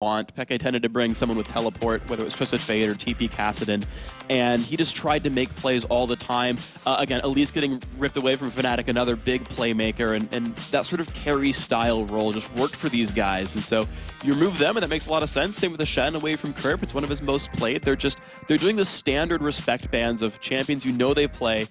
want. Peke tended to bring someone with teleport, whether it was Twisted Fate or TP Kassadin, and he just tried to make plays all the time. Uh, again, Elise getting ripped away from Fnatic, another big playmaker, and, and that sort of carry style role just worked for these guys. And so you remove them, and that makes a lot of sense. Same with the Shen away from Kerp. It's one of his most played. They're just they're doing the standard respect bands of champions you know they play,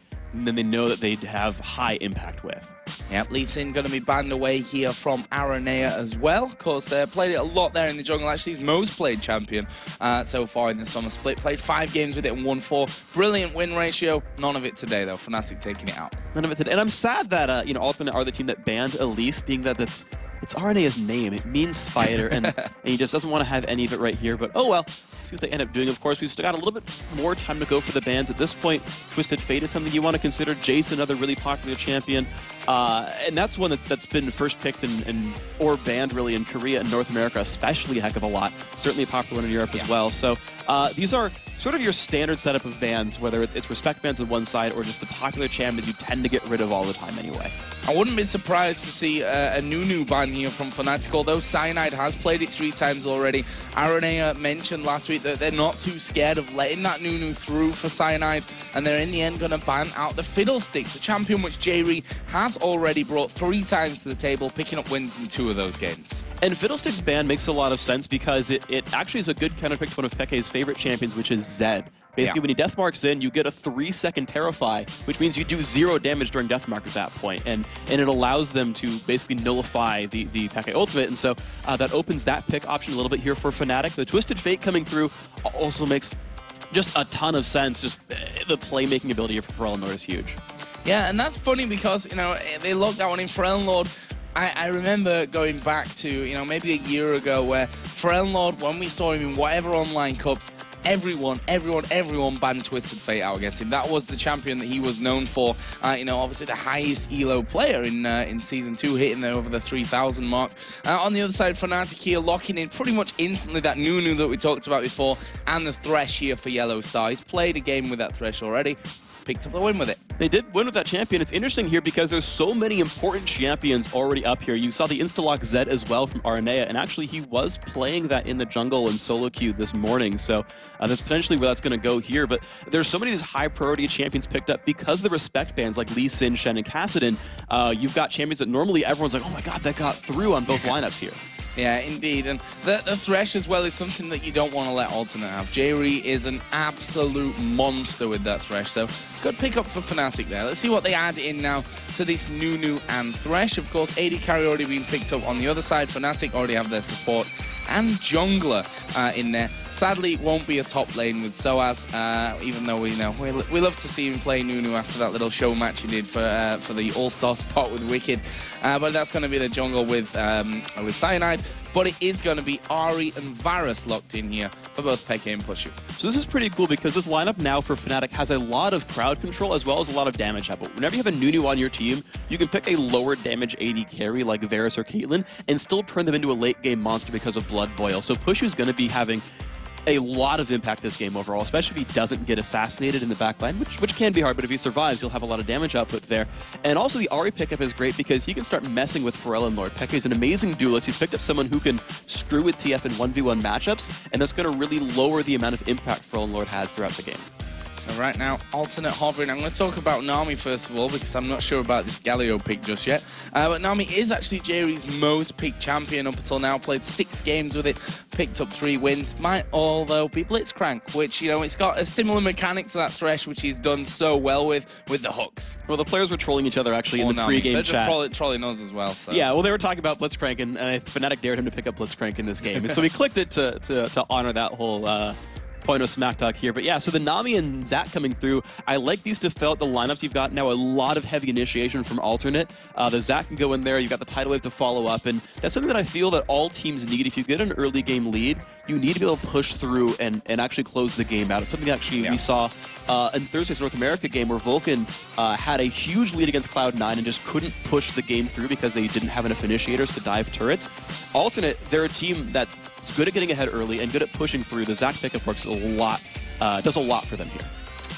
then they know that they'd have high impact with. Yep, Lee Sin going to be banned away here from Araneae as well. Of course, uh, played it a lot there in the jungle. Actually, he's most played champion uh, so far in the summer split. Played five games with it and won four. Brilliant win ratio. None of it today, though. Fnatic taking it out. None of it today. And I'm sad that, uh, you know, Alternate are the team that banned Elise, being that that's it's Araneae's name. It means spider, and, and he just doesn't want to have any of it right here. But oh well, see what they end up doing. Of course, we've still got a little bit more time to go for the bans. At this point, Twisted Fate is something you want to consider. Jace, another really popular champion. Uh, and that's one that, that's been first picked and, and, or banned really in Korea and North America, especially a heck of a lot. Certainly a popular one in Europe yeah. as well. So uh, these are sort of your standard setup of bans, whether it's, it's respect bans on one side or just the popular champions you tend to get rid of all the time anyway. I wouldn't be surprised to see uh, a Nunu ban here from Fnatic, although Cyanide has played it three times already. Araneae mentioned last week that they're not too scared of letting that Nunu through for Cyanide, and they're in the end going to ban out the Fiddlesticks, a champion which Jree has already brought three times to the table, picking up wins in two of those games. And Fiddlesticks ban makes a lot of sense because it, it actually is a good counterpick to one of Peke's favorite champions, which is Zed. Basically, yeah. when he death marks in, you get a three second Terrify, which means you do zero damage during death mark at that point, and and it allows them to basically nullify the the Peke ultimate, and so uh, that opens that pick option a little bit here for Fnatic. The Twisted Fate coming through also makes just a ton of sense. Just uh, the playmaking ability for Forellen is huge. Yeah, and that's funny because you know they locked that one in ForellenLord. I, I, remember going back to, you know, maybe a year ago where ForellenLord, when we saw him in whatever online cups, everyone, everyone, everyone banned Twisted Fate out against him. That was the champion that he was known for. Uh, you know, obviously the highest elo player in uh, in season two, hitting there over the 3,000 mark. Uh, on the other side, Fnatic here locking in pretty much instantly that Nunu that we talked about before, and the Thresh here for Yellow Star. He's played a game with that Thresh already picked up the win with it. They did win with that champion. It's interesting here because there's so many important champions already up here. You saw the Instalock Zed as well from Araneae, and actually he was playing that in the jungle in solo queue this morning, so uh, that's potentially where that's going to go here. But there's so many of these high priority champions picked up because the respect bands like Lee Sin, Shen, and Kassadin. Uh, you've got champions that normally everyone's like, oh my god, that got through on both lineups here. Yeah, indeed. And the, the Thresh as well is something that you don't want to let Alternate have. Jree is an absolute monster with that Thresh, so good pick up for Fnatic there. Let's see what they add in now to this Nunu and Thresh. Of course, AD carry already being picked up on the other side. Fnatic already have their support and jungler uh, in there. Sadly, it won't be a top lane with Soaz, uh, even though we you know we, we love to see him play Nunu after that little show match he did for uh, for the All-Star spot with Wickd. Uh, but that's going to be the jungle with um, with Cyanide. But it is going to be Ahri and Varus locked in here for both Peke and Puszu. So this is pretty cool because this lineup now for Fnatic has a lot of crowd control as well as a lot of damage output. Whenever you have a Nunu on your team, you can pick a lower damage AD carry like Varus or Caitlyn and still turn them into a late game monster because of Blood Boil. So Puszu's going to be having a lot of impact this game overall, especially if he doesn't get assassinated in the backline, which, which can be hard, but if he survives, you'll have a lot of damage output there. And also the Ahri pickup is great because he can start messing with ForellenLord. Peke is an amazing duelist. He's picked up someone who can screw with TF in 1v1 matchups, and that's going to really lower the amount of impact ForellenLord has throughout the game. So right now, alternate hovering. I'm going to talk about Nami first of all, because I'm not sure about this Galio pick just yet. Uh, but Nami is actually Jree's most picked champion up until now. Played six games with it, picked up three wins. Might although be Blitzcrank, which, you know, it's got a similar mechanic to that Thresh, which he's done so well with, with the hooks. Well, the players were trolling each other actually in the pre-game chat. They're trolling us as well. So. Yeah, well, they were talking about Blitzcrank, and, and Fnatic dared him to pick up Blitzcrank in this game. so we clicked it to, to, to honor that whole... Uh, point of Smack Talk here. But yeah, so the Nami and Zac coming through, I like these to fill out the lineups. You've got now a lot of heavy initiation from alternate. Uh, the Zac can go in there. You've got the tidal wave to follow up. And that's something that I feel that all teams need. If you get an early game lead, you need to be able to push through and, and actually close the game out. It's something actually yeah. we saw uh, in Thursday's North America game where Vulcun uh, had a huge lead against Cloud9 and just couldn't push the game through because they didn't have enough initiators to dive turrets. Alternate, they're a team that's good at getting ahead early and good at pushing through. The Zac pickup works a lot, uh, does a lot for them here.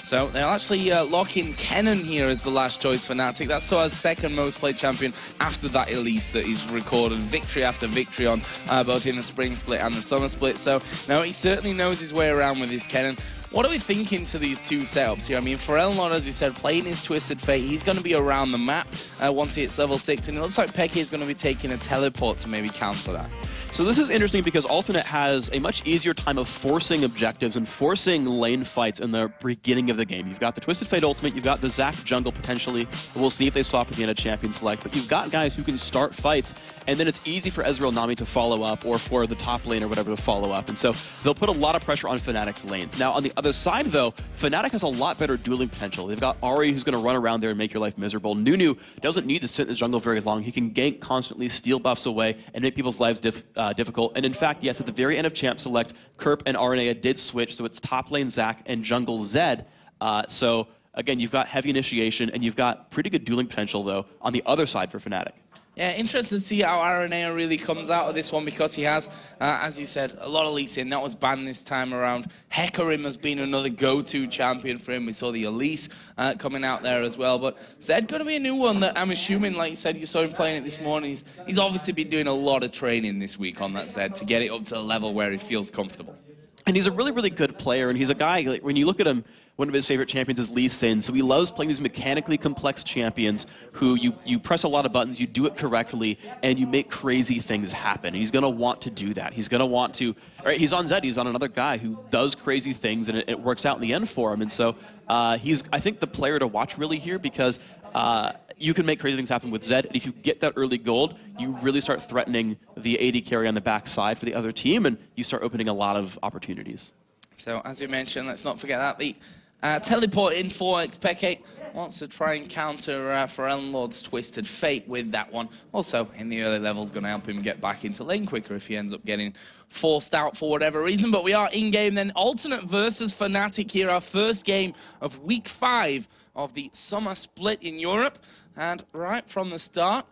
So they'll actually uh, lock in Kennen here as the last choice for Fnatic. That's Soaz's second most played champion after that Elise that he's recorded victory after victory on, uh, both in the spring split and the summer split. So now he certainly knows his way around with his Kennen. What are we thinking to these two setups here? I mean, for Elnor, as we said, playing his Twisted Fate, he's going to be around the map uh, once he hits level 6, and it looks like Peke is going to be taking a teleport to maybe counter that. So this is interesting because Alternate has a much easier time of forcing objectives and forcing lane fights in the beginning of the game. You've got the Twisted Fate Ultimate, you've got the Zac jungle potentially. We'll see if they swap at the end of Champion Select, but you've got guys who can start fights, and then it's easy for Ezreal Nami to follow up or for the top lane or whatever to follow up. And so they'll put a lot of pressure on Fnatic's lanes. Now on the other side though, Fnatic has a lot better dueling potential. They've got Ahri who's going to run around there and make your life miserable. Nunu doesn't need to sit in the jungle very long. He can gank constantly, steal buffs away, and make people's lives diff uh, difficult. And in fact, yes, at the very end of Champ Select, Kerp and Araneae did switch, so it's top lane Zac and jungle Zed. Uh, so again, you've got heavy initiation, and you've got pretty good dueling potential, though, on the other side for Fnatic. Yeah, interested to see how Araneae really comes out of this one because he has, uh, as you said, a lot of Lee Sin. That was banned this time around. Hecarim has been another go-to champion for him. We saw the Elise uh, coming out there as well. But Zed going to be a new one that I'm assuming, like you said, you saw him playing it this morning. He's, he's obviously been doing a lot of training this week on that Zed to get it up to a level where he feels comfortable. And he's a really, really good player. And he's a guy, like, when you look at him, one of his favorite champions is Lee Sin. So he loves playing these mechanically complex champions who you, you press a lot of buttons, you do it correctly, and you make crazy things happen. He's going to want to do that. He's going to want to. Right, he's on Zed. He's on another guy who does crazy things, and it, it works out in the end for him. And so uh, he's, I think, the player to watch really here because uh, you can make crazy things happen with Zed. And if you get that early gold, you really start threatening the AD carry on the backside for the other team, and you start opening a lot of opportunities. So as you mentioned, let's not forget that the uh, teleport in for Xpeke wants to try and counter uh, ForellenLord's Twisted Fate with that one. Also, in the early levels, going to help him get back into lane quicker if he ends up getting forced out for whatever reason. But we are in-game then. Alternate versus Fnatic here, our first game of week five of the summer split in Europe. And right from the start,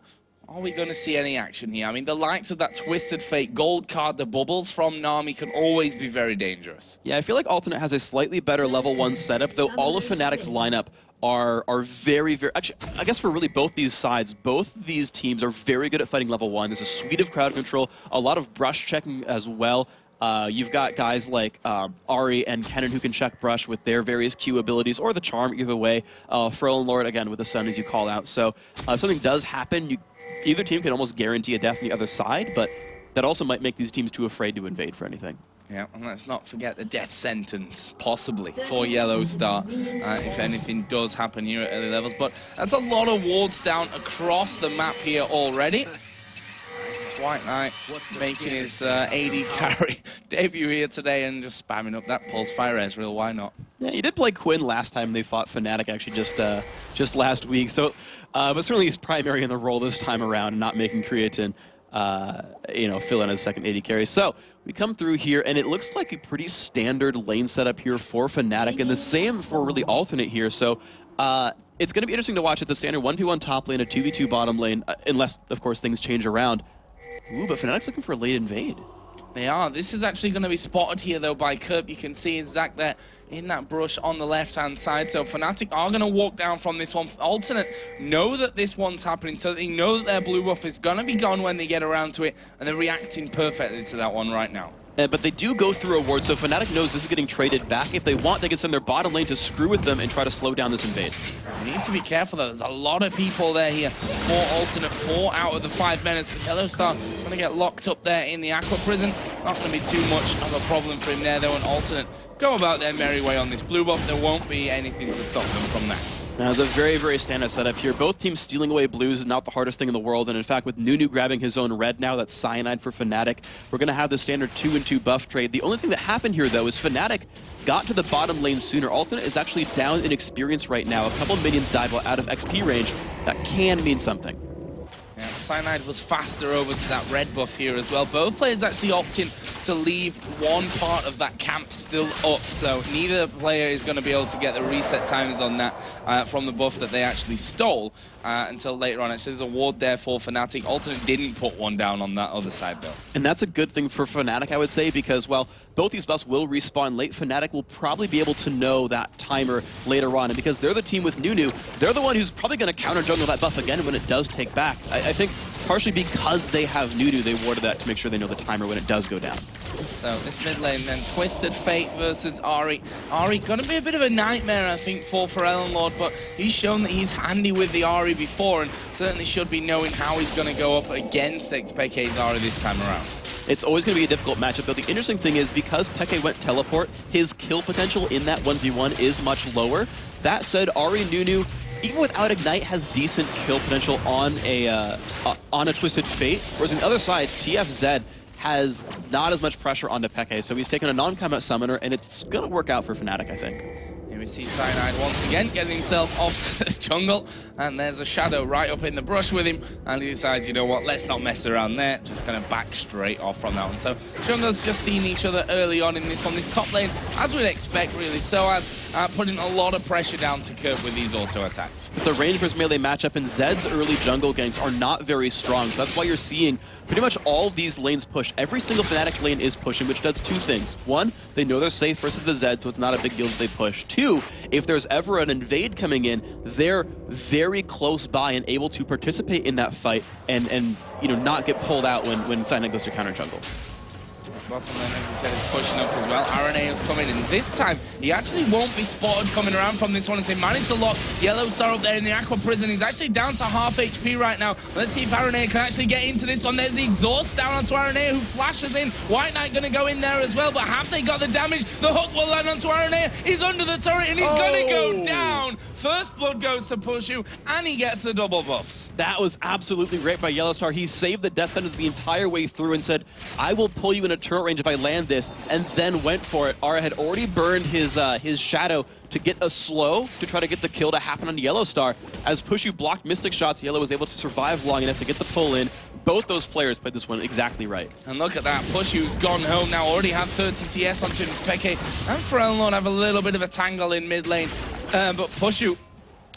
are we going to see any action here? I mean, the likes of that Twisted Fate gold card, the bubbles from Nami can always be very dangerous. Yeah, I feel like Alternate has a slightly better level one setup, though all of Fnatic's lineup are are very, very... Actually, I guess for really both these sides, both these teams are very good at fighting level one. There's a suite of crowd control, a lot of brush checking as well. Uh, you've got guys like uh, Ahri and Kennen who can check brush with their various Q abilities, or the charm either way. Uh, and Lord, again, with the sun as you call out. So uh, if something does happen, you, either team can almost guarantee a death on the other side, but that also might make these teams too afraid to invade for anything. Yeah, and let's not forget the death sentence, possibly, for Yellow Star, uh, if anything does happen here at early levels. But that's a lot of wards down across the map here already. White Knight making his uh, AD carry debut here today and just spamming up that Pulse Fire Ezreal. Why not? Yeah, he did play Quinn last time they fought Fnatic, actually, just uh, just last week. So, uh, but certainly he's primary in the role this time around, not making Creaton, uh, you know, fill in as second AD carry. So we come through here, and it looks like a pretty standard lane setup here for Fnatic, and the same for really alternate here. So uh, it's going to be interesting to watch. It's a standard 1v1 top lane, a 2v2 bottom lane, uh, unless, of course, things change around. Ooh, but Fnatic's looking for a late invade. They are. This is actually going to be spotted here, though, by Kerp. You can see Zac there in that brush on the left-hand side. So Fnatic are going to walk down from this one. Alternate know that this one's happening, so they know that their blue buff is going to be gone when they get around to it, and they're reacting perfectly to that one right now. Uh, but they do go through a ward, so Fnatic knows this is getting traded back. If they want, they can send their bottom lane to screw with them and try to slow down this invade. You need to be careful, though. There's a lot of people there here. Four alternate, four out of the five minutes. Yellow Star going to get locked up there in the Aqua Prison. Not going to be too much of a problem for him there, though. An alternate go about their merry way on this blue buff. There won't be anything to stop them from that. Now, it's a very, very standard setup here. Both teams stealing away blues is not the hardest thing in the world, and in fact, with Nunu grabbing his own red now, that's Cyanide for Fnatic, we're going to have the standard 2 and 2 buff trade. The only thing that happened here, though, is Fnatic got to the bottom lane sooner. Alternate is actually down in experience right now. A couple minions while out of XP range. That can mean something. Cyanide was faster over to that red buff here as well. Both players actually opting to leave one part of that camp still up, so neither player is going to be able to get the reset timers on that uh, from the buff that they actually stole uh, until later on. Actually, there's a ward there for Fnatic. Alternate didn't put one down on that other side, though. And that's a good thing for Fnatic, I would say, because, well, both these buffs will respawn late. Fnatic will probably be able to know that timer later on, and because they're the team with Nunu, they're the one who's probably going to counter jungle that buff again when it does take back. I, I think partially because they have Nunu, they warded that to make sure they know the timer when it does go down. So this mid lane then, Twisted Fate versus Ahri. Ahri gonna be a bit of a nightmare, I think, for ForellenLord, but he's shown that he's handy with the Ahri before, and certainly should be knowing how he's gonna go up against Xpeke's Ahri this time around. It's always going to be a difficult matchup, but The interesting thing is, because Peke went teleport, his kill potential in that 1v1 is much lower. That said, Ahri Nunu even without Ignite, has decent kill potential on a uh, uh, on a Twisted Fate. Whereas on the other side, TFZ has not as much pressure onto Peke, so he's taken a non-combat summoner, and it's going to work out for Fnatic, I think. Here we see Cyanide once again getting himself off the jungle, and there's a shadow right up in the brush with him, and he decides, you know what, let's not mess around there, just going to back straight off from that one. So jungle's just seen each other early on in this one. This top lane, as we'd expect, really, Soaz uh, putting a lot of pressure down to Kerp with these auto attacks. It's a range versus melee matchup, and Zed's early jungle ganks are not very strong, so that's why you're seeing pretty much all these lanes push. Every single Fnatic lane is pushing, which does two things. One, they know they're safe versus the Zed, so it's not a big deal if they push. Two, if there's ever an invade coming in, they're very close by and able to participate in that fight and, and you know, not get pulled out when, when Cyanide goes to counter jungle. Bottom lane, as you said, is pushing up as well. Araneae is coming in. This time, he actually won't be spotted coming around from this one as they manage to lock Yellow Star up there in the Aqua Prison. He's actually down to half HP right now. Let's see if Araneae can actually get into this one. There's the exhaust down onto Araneae who flashes in. White Knight going to go in there as well, but have they got the damage? The hook will land onto Araneae. He's under the turret and he's oh. going to go down. First blood goes to Puszu, and he gets the double buffs. That was absolutely great by Yellow Star. He saved the Death Thunders the entire way through and said, I will pull you in a turret range if I land this, and then went for it. Ara had already burned his uh, his Shadow to get a slow to try to get the kill to happen on Yellow Star. As Puszu blocked Mystic shots, Yellow was able to survive long enough to get the pull in. Both those players played this one exactly right. And look at that, Puszu's gone home now, already had 30 CS on Tim's Peke, and Ferelon have a little bit of a tangle in mid lane. Uh, but Puszu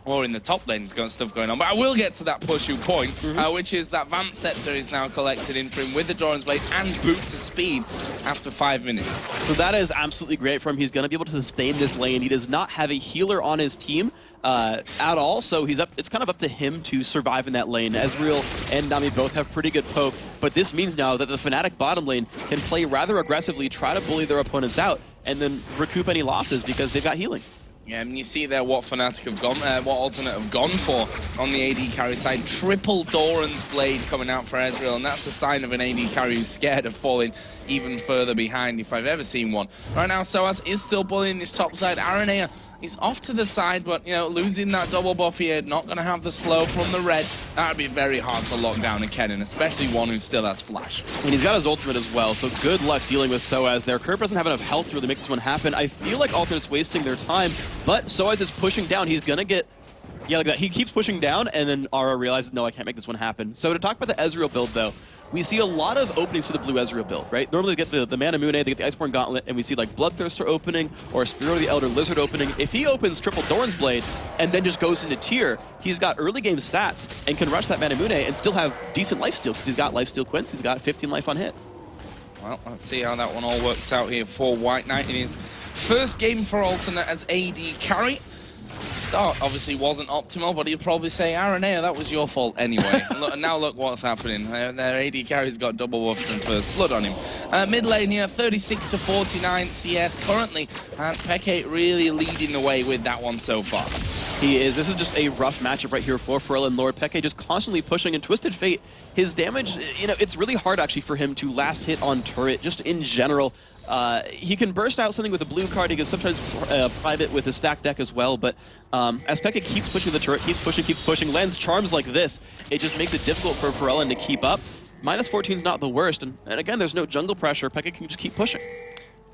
or in the top lane's got stuff going on. But I will get to that Puszu point, mm -hmm. uh, which is that Vamp Scepter is now collected in for him with the Doran's Blade and Boots of Speed after five minutes. So that is absolutely great for him. He's going to be able to sustain this lane. He does not have a healer on his team. Uh, at all, so he's up. It's kind of up to him to survive in that lane. Ezreal and Nami both have pretty good poke, but this means now that the Fnatic bottom lane can play rather aggressively, try to bully their opponents out, and then recoup any losses because they've got healing. Yeah, and you see there what Fnatic have gone, uh, what alternate have gone for on the AD carry side. Triple Doran's Blade coming out for Ezreal, and that's a sign of an AD carry who's scared of falling even further behind if I've ever seen one. Right now, Soaz is still bullying this top side. Araneae He's off to the side, but, you know, losing that double buff here, not going to have the slow from the red. That would be very hard to lock down a Kennen, especially one who still has flash. And he's got his ultimate as well, so good luck dealing with Soaz there. Kerp doesn't have enough health to really make this one happen. I feel like Alternate's wasting their time, but Soaz is pushing down. He's going to get yeah, like that. He keeps pushing down, and then Ara realizes, no, I can't make this one happen. So to talk about the Ezreal build, though, we see a lot of openings to the blue Ezreal build, right? Normally they get the, the Manamune, they get the Iceborn Gauntlet, and we see like Bloodthirster opening or Spear of the Elder Lizard opening. If he opens triple Doran's Blade and then just goes into tier, he's got early game stats and can rush that Manamune and still have decent lifesteal because he's got lifesteal Quince, he's got 15 life on hit. Well, let's see how that one all works out here for White Knight in his first game for Alternate as AD carry start obviously wasn't optimal, but he'd probably say, Araneae, that was your fault anyway. look, now look what's happening. Uh, their AD carry's got double buffs and first blood on him. Uh, mid lane here, 36 to 49 CS currently, and Peke really leading the way with that one so far. He is. This is just a rough matchup right here for ForellenLord. Peke just constantly pushing and Twisted Fate. His damage, you know, it's really hard actually for him to last hit on turret, just in general. Uh, he can burst out something with a blue card. He can sometimes uh, private with a stack deck as well. But um, as Peke keeps pushing the turret, keeps pushing, keeps pushing, lands charms like this, it just makes it difficult for Forellen to keep up. Minus 14 is not the worst. And, and again, there's no jungle pressure. Peke can just keep pushing.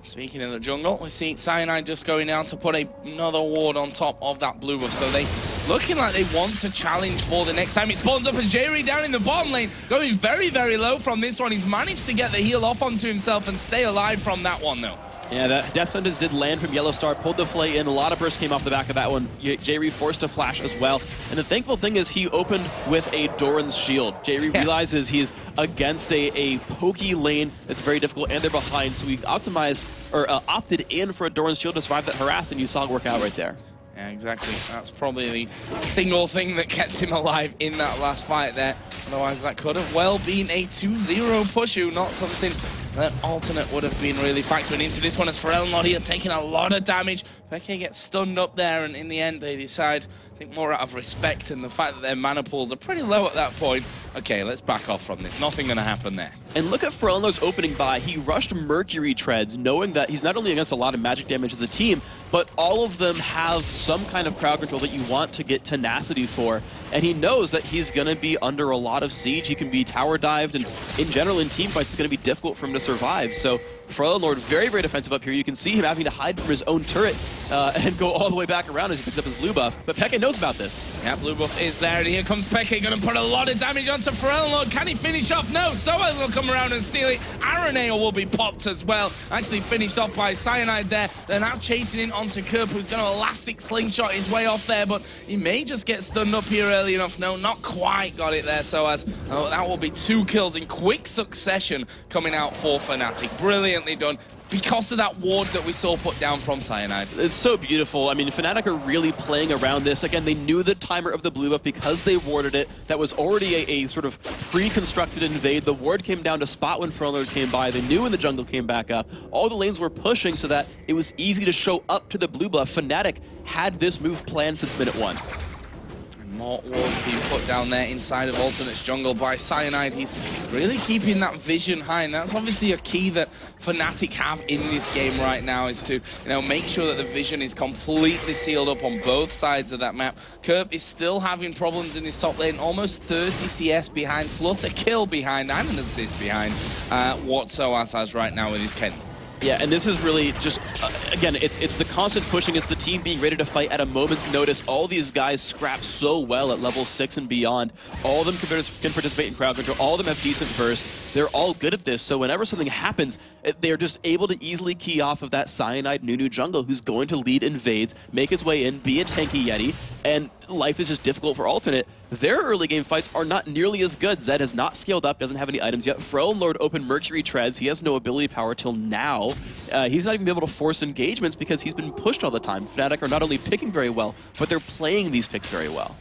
Speaking of the jungle, we see Cyanide just going down to put a, another ward on top of that blue buff. So they looking like they want to challenge for the next time. It spawns up as Jree down in the bottom lane, going very, very low from this one. He's managed to get the heal off onto himself and stay alive from that one, though. Yeah, that Death Sentence did land from Yellow Star, pulled the flay in. A lot of burst came off the back of that one. Jree forced a flash as well. And the thankful thing is he opened with a Doran's shield. Jree yeah. realizes he's against a, a pokey lane that's very difficult, and they're behind. So he optimized or uh, opted in for a Doran's shield to survive that harass, and you saw it work out right there. Yeah, exactly. That's probably the single thing that kept him alive in that last fight there. Otherwise, that could have well been a 2-0 Puszu, not something that alternate would have been really factoring into this one as Forellen here taking a lot of damage. Peke gets stunned up there, and in the end, they decide, I think more out of respect and the fact that their mana pools are pretty low at that point. Okay, let's back off from this. Nothing going to happen there. And look at Forellen's opening buy. He rushed Mercury Treads, knowing that he's not only against a lot of magic damage as a team, but all of them have some kind of crowd control that you want to get tenacity for. And he knows that he's going to be under a lot of siege. He can be tower dived, and in general, in team fights, it's going to be difficult for him to survive. So Lord very, very defensive up here. You can see him having to hide from his own turret uh, and go all the way back around as he picks up his blue buff. But Peke knows about this. Yeah, blue buff is there, and here comes Peke, going to put a lot of damage onto Lord. Can he finish off? No, Soaz will come around and steal it. Araneae will be popped as well. Actually finished off by Cyanide there. They're now chasing in onto Kerp, who's going to elastic slingshot his way off there, but he may just get stunned up here early enough. No, not quite got it there, Soaz. Oh, that will be two kills in quick succession coming out for Fnatic. Brilliant brilliantly done because of that ward that we saw put down from Cyanide. It's so beautiful. I mean, Fnatic are really playing around this. Again, they knew the timer of the blue buff because they warded it. That was already a, a sort of pre-constructed invade. The ward came down to spot when Frontload came by. They knew when the jungle came back up. All the lanes were pushing so that it was easy to show up to the blue buff. Fnatic had this move planned since minute one. Mort Ward being put down there inside of Alternate's jungle by Cyanide. He's really keeping that vision high, and that's obviously a key that Fnatic have in this game right now, is to you know make sure that the vision is completely sealed up on both sides of that map. Kerp is still having problems in his top lane, almost 30 CS behind, plus a kill behind, and an assist behind uh, what has right now with his Ken. Yeah, and this is really just, uh, again, it's it's the constant pushing. It's the team being ready to fight at a moment's notice. All these guys scrap so well at level 6 and beyond. All of them can, can participate in crowd control. All of them have decent burst. They're all good at this, so whenever something happens, they're just able to easily key off of that Cyanide Nunu jungle who's going to lead invades, make his way in, be a tanky Yeti, and life is just difficult for Alternate. Their early game fights are not nearly as good. Zed has not scaled up, doesn't have any items yet. ForellenLord opened Mercury Treads. He has no ability power till now. Uh, he's not even able to force engagements because he's been pushed all the time. Fnatic are not only picking very well, but they're playing these picks very well.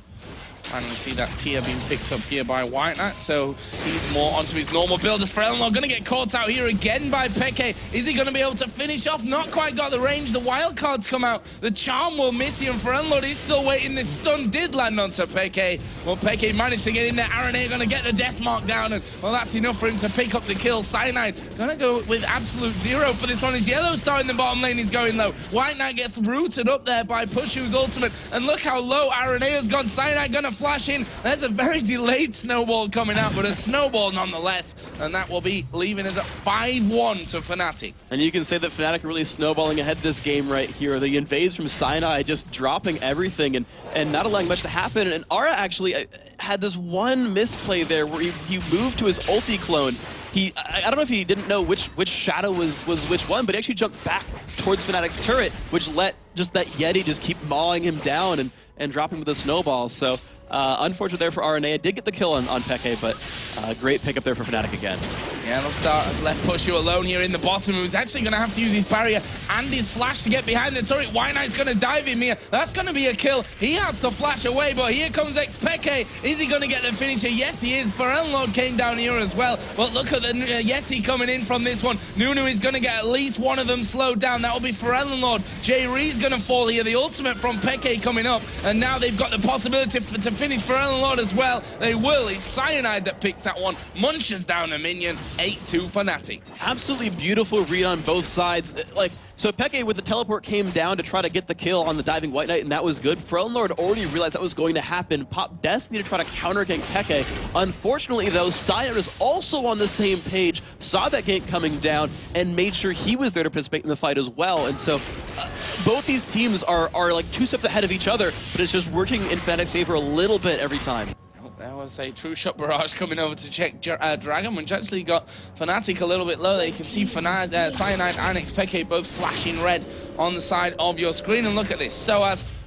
Finally see that tier being picked up here by White Knight, so he's more onto his normal build. As ForellenLord going to get caught out here again by Peke. Is he going to be able to finish off? Not quite got the range. The wild cards come out. The charm will miss you, and is still waiting. This stun did land onto Peke. Well, Peke managed to get in there. Aaron going to get the death mark down, and well, that's enough for him to pick up the kill. Cyanide going to go with absolute zero for this one. His yellow star in the bottom lane is going low. White Knight gets rooted up there by Puszu's ultimate, and look how low Aaron has gone. Cyanide going to flash in. There's a very delayed snowball coming out, but a snowball nonetheless. And that will be leaving us at 5-1 to Fnatic. And you can say that Fnatic are really snowballing ahead this game right here. The invades from Cyanide just dropping everything and, and not allowing much to happen. And Ara actually uh, had this one misplay there where he, he moved to his ulti clone he I, don't know if he didn't know which which shadow was was which one, but he actually jumped back towards Fnatic's turret, which let just that Yeti just keep mawing him down and and drop him with a snowball. So uh, unfortunate there for Araneae. Did get the kill on, on Peke, but uh, great pickup there for Fnatic again. Yeah, Lobstar has left Puszu alone here in the bottom, who's actually going to have to use his barrier and his flash to get behind the turret. Knight's going to dive him here. That's going to be a kill. He has to flash away, but here comes Xpeke. Is he going to get the finisher? Yes, he is. ForellenLord came down here as well. But look at the uh, Yeti coming in from this one. Nunu is going to get at least one of them slowed down. That will be ForellenLord. Jay Ree's going to fall here. The ultimate from Peke coming up. And now they've got the possibility to finish ForellenLord as well. They will. It's Cyanide that picks that one. Munches down a minion. 8-2 Fnatic. Absolutely beautiful read on both sides. Like, so Peke with the teleport came down to try to get the kill on the diving White Knight, and that was good. Lord already realized that was going to happen. Pop Destiny to try to counter gank Peke. Unfortunately, though, Cyanide was also on the same page, saw that gank coming down, and made sure he was there to participate in the fight as well. And so uh, both these teams are, are like two steps ahead of each other, but it's just working in Fnatic's favor a little bit every time. There was a true shot barrage coming over to check uh, Dragon, which actually got Fnatic a little bit low there. You can see uh, Cyanide and Xpeke both flashing red on the side of your screen. And look at this.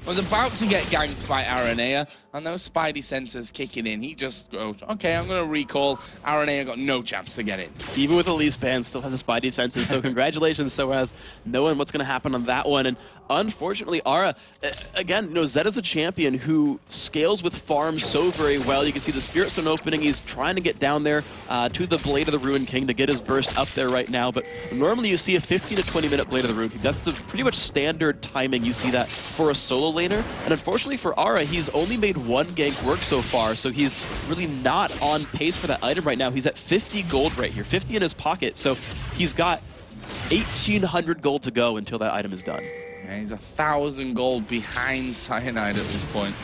Soaz was about to get ganked by Araneae, and those Spidey sensors kicking in. He just goes, okay, I'm going to recall. Araneae got no chance to get in. Even with Elise Band, still has a Spidey senses, so congratulations, Soaz, knowing what's going to happen on that one. And unfortunately, Ara, again, you know, Zed is a champion who scales with farm so very well. You can see the Spirit Stone opening. He's trying to get down there uh, to the Blade of the Ruined King to get his burst up there right now. But normally you see a 15 to 20 minute Blade of the Ruined King. That's the pretty much standard timing you see that for a solo laner. And unfortunately for Ara, he's only made one gank work so far, so he's really not on pace for that item right now. He's at 50 gold right here, 50 in his pocket, so he's got 1,800 gold to go until that item is done. Yeah, he's a thousand gold behind Cyanide at this point.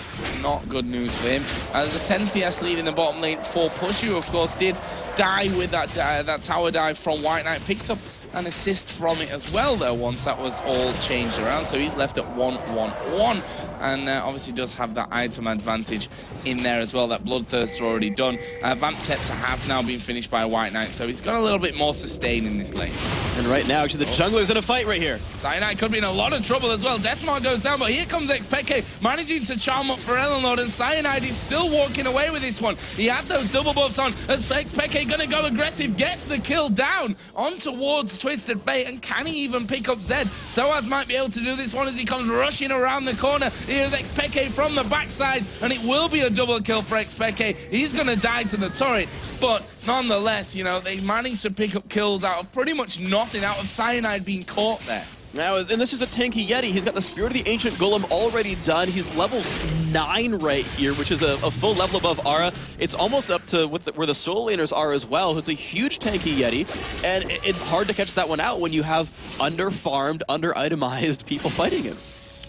Not good news for him. As the 10 CS lead in the bottom lane for Puszu, of course, did die with that uh, that tower dive from White Knight. Picked up an assist from it as well, though, once that was all changed around. So he's left at 1-1-1 and uh, obviously does have that item advantage in there as well. That Bloodthirst already done. Uh, Vamp Scepter has now been finished by White Knight, so he's got a little bit more sustain in this lane. And right now, actually, the oh. jungler's in a fight right here. Cyanide could be in a lot of trouble as well. Deathmark goes down, but here comes Xpeke managing to charm up for Eleanor, and Cyanide is still walking away with this one. He had those double buffs on as Xpeke gonna go aggressive, gets the kill down on towards Twisted Fate, and can he even pick up Zed? Soaz might be able to do this one as he comes rushing around the corner. Here's Xpeke from the backside, and it will be a double kill for Xpeke. He's gonna die to the turret, but nonetheless, you know, they managed to pick up kills out of pretty much nothing, out of Cyanide being caught there. Now, and this is a tanky Yeti. He's got the Spirit of the Ancient Golem already done. He's level 9 right here, which is a, a full level above Ara. It's almost up to the, where the Soul Laners are as well. It's a huge tanky Yeti, and it's hard to catch that one out when you have under-farmed, under-itemized people fighting him.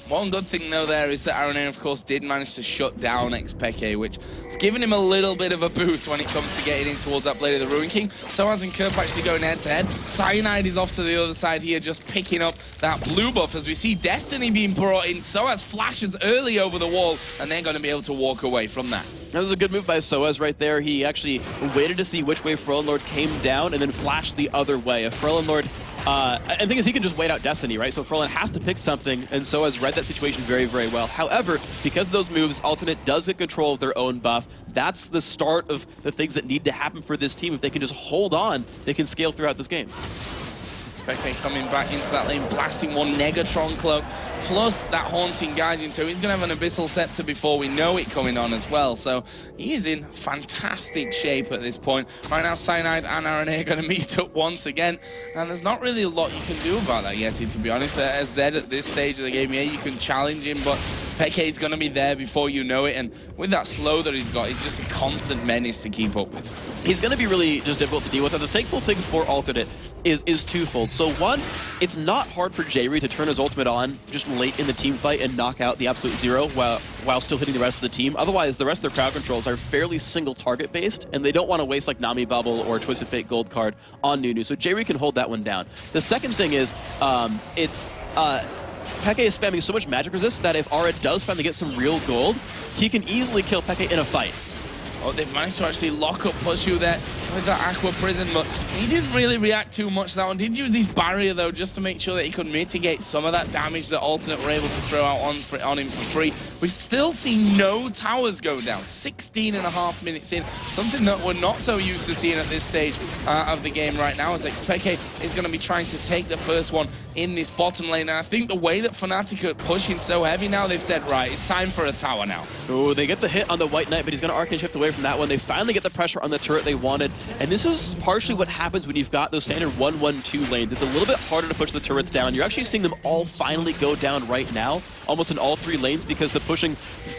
One good thing, though, there is that Araneae, of course, did manage to shut down Xpeke, which has given him a little bit of a boost when it comes to getting in towards that Blade of the Ruin King. Soaz and Kerp actually going head-to-head. -head. Cyanide is off to the other side here, just picking up that blue buff as we see Destiny being brought in. Soaz flashes early over the wall, and they're going to be able to walk away from that. That was a good move by Soaz right there. He actually waited to see which way Lord came down and then flashed the other way. If Lord uh, and the thing is, he can just wait out Destiny, right? So Forellen has to pick something, and so has read that situation very, very well. However, because of those moves, Alternate does get control of their own buff. That's the start of the things that need to happen for this team. If they can just hold on, they can scale throughout this game. Spectate coming back into that lane, blasting one Negatron cloak plus that Haunting Guise, so he's going to have an Abyssal Scepter before we know it coming on as well. So he is in fantastic shape at this point. Right now, Cyanide and Araneae are going to meet up once again, and there's not really a lot you can do about that yet, to be honest. As Zed at this stage of the game, yeah, you can challenge him, but Peke is going to be there before you know it, and with that slow that he's got, he's just a constant menace to keep up with. He's going to be really just difficult to deal with, and the thankful thing for Alternate is, is twofold. So one, it's not hard for Jree to turn his ultimate on just late in the team fight and knock out the absolute zero while, while still hitting the rest of the team. Otherwise, the rest of their crowd controls are fairly single target based, and they don't want to waste like Nami Bubble or Twisted Fate Gold card on Nunu. So Jree can hold that one down. The second thing is, um, it's... Uh, Peke is spamming so much magic resist that if Ara does finally get some real gold, he can easily kill Peke in a fight. Oh, they've managed to actually lock up Puszu there with that Aqua Prison, but he didn't really react too much to that one. Did use his barrier, though, just to make sure that he could mitigate some of that damage that Alternate were able to throw out on, on him for free. We still see no towers go down. 16 and a half minutes in, something that we're not so used to seeing at this stage uh, of the game right now, as Xpeke is going to be trying to take the first one in this bottom lane. And I think the way that Fnatic are pushing so heavy now, they've said, right, it's time for a tower now. Oh, they get the hit on the White Knight, but he's going to Arcane Shift away from that one. They finally get the pressure on the turret they wanted. And this is partially what happens when you've got those standard 1-1-2 lanes. It's a little bit harder to push the turrets down. You're actually seeing them all finally go down right now, almost in all three lanes, because the pushing